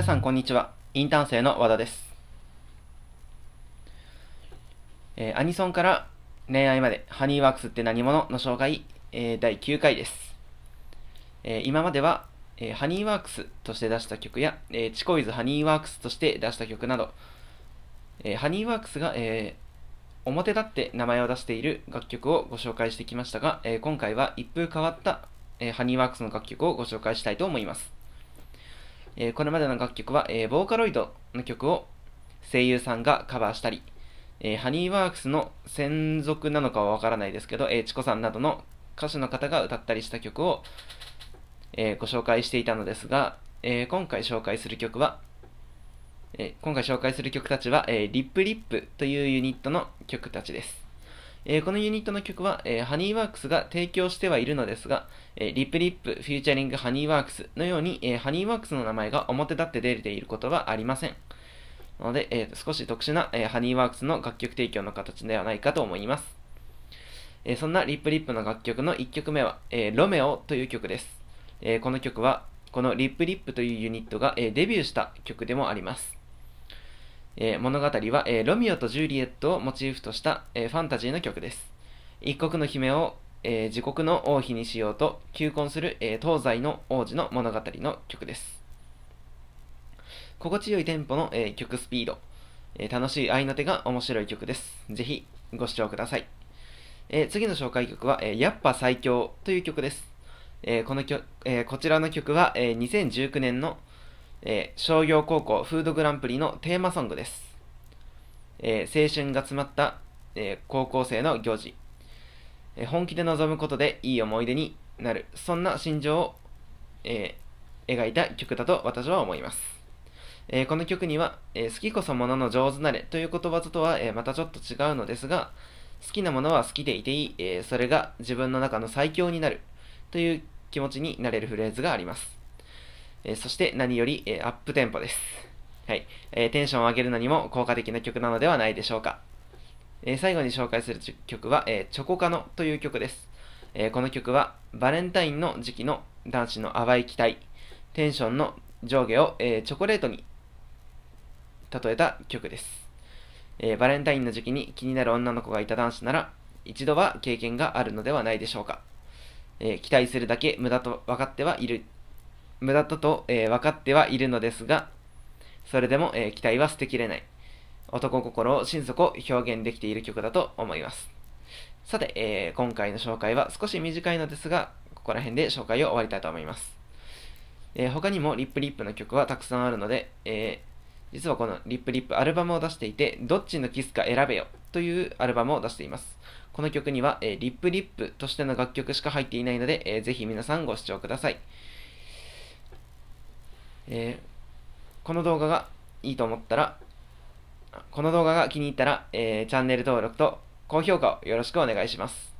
皆さんこんにちは。インターン生の和田です。えーアニソンから恋愛まで、ハニーワークスって何者の紹介、えー第9回です。えー今までは、えーハニーワークスとして出した曲や、えーチコイズハニーワークスとして出した曲など、えーハニーワークスが、えー表立って名前を出している楽曲をご紹介してきましたが、えー今回は一風変わった、えーハニーワークスの楽曲をご紹介したいと思います。えこれまでの楽曲は、えボーカロイドの曲を声優さんがカバーしたり、えーハニーワークスの専属なのかはわからないですけど、えーチコさんなどの歌手の方が歌ったりした曲を、えご紹介していたのですが、え今回紹介する曲は、え今回紹介する曲たちは、えーリップリップというユニットの曲たちです。えーこのユニットの曲は、えーハニーワークスが提供してはいるのですが、えーリップリップ、 featuring HoneyWorks のように、えーハニーワークスの名前が表立って出ていることはありません。なので、えー少し特殊な、えーハニーワークスの楽曲提供の形ではないかと思います。えそんなリップリップの楽曲の1曲目は、えーロメオという曲です。えこの曲は、このリップリップというユニットが、えデビューした曲でもあります。えー物語は、えーロミオとジュリエットをモチーフとした、えーファンタジーの曲です。一国の姫を、えー自国の王妃にしようと求婚する、えー東西の王子の物語の曲です。心地よいテンポの、えー曲スピード、えー楽しい合いの手が面白い曲です。ぜひご視聴ください。えー次の紹介曲は、えーやっぱ最強という曲です。えーこの曲、えーこちらの曲は、えー2019年の、えー商業高校フードグランプリのテーマソングです。えー青春が詰まった、えー高校生の行事、え本気で臨むことでいい思い出になる、そんな心情を、え描いた曲だと私は思います。えこの曲には、え好きこそものの上手なれという言葉とは、えまたちょっと違うのですが、好きなものは好きでいていい、えそれが自分の中の最強になるという気持ちになれるフレーズがあります。えそして何より、えアップテンポです。はい、えーテンションを上げるのにも効果的な曲なのではないでしょうか。え最後に紹介する曲は、えチョコカノという曲です。えこの曲はバレンタインの時期の男子の淡い期待、テンションの上下を、えチョコレートに例えた曲です、えバレンタインの時期に気になる女の子がいた男子なら一度は経験があるのではないでしょうか。え期待するだけ無駄と分かってはいる、無駄だと、えー分かってはいるのですが、それでも、えー期待は捨てきれない。男心を心底表現できている曲だと思います。さて、えー今回の紹介は少し短いのですが、ここら辺で紹介を終わりたいと思います。えー他にもリップリップの曲はたくさんあるので、えー実はこのリップリップアルバムを出していて、どっちのキスか選べよというアルバムを出しています。この曲には、えーリップリップとしての楽曲しか入っていないので、えーぜひ皆さんご視聴ください。えーこの動画がいいと思ったら、この動画が気に入ったら、えーチャンネル登録と高評価をよろしくお願いします。